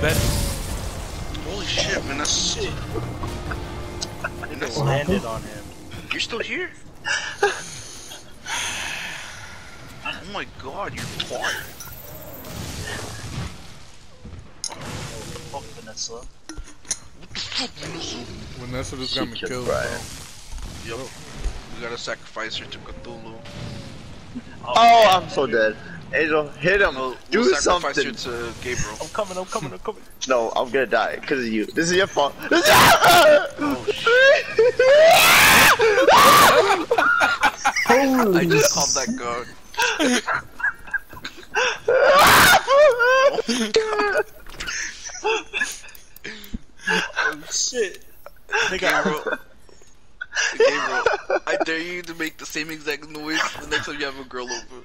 dead. Holy shit, man, that's shit. I just landed on him. You're still here? Oh my god, you're quiet. Fuck Vanessa. What the fuck, Vanessa? Vanessa just got me killed killed, bro. Yup. We gotta sacrifice her to Cthulhu. Oh, oh I'm so dead. Angel, hit him. We'll, Do we'll something. her to Gabriel. I'm coming, I'm coming, I'm coming. No, I'm gonna die because of you. This is your fault. This is Oh Holy I just called that guard. Oh shit. Gabriel. Gabriel, I dare you to make the same exact noise the next time you have a girl over.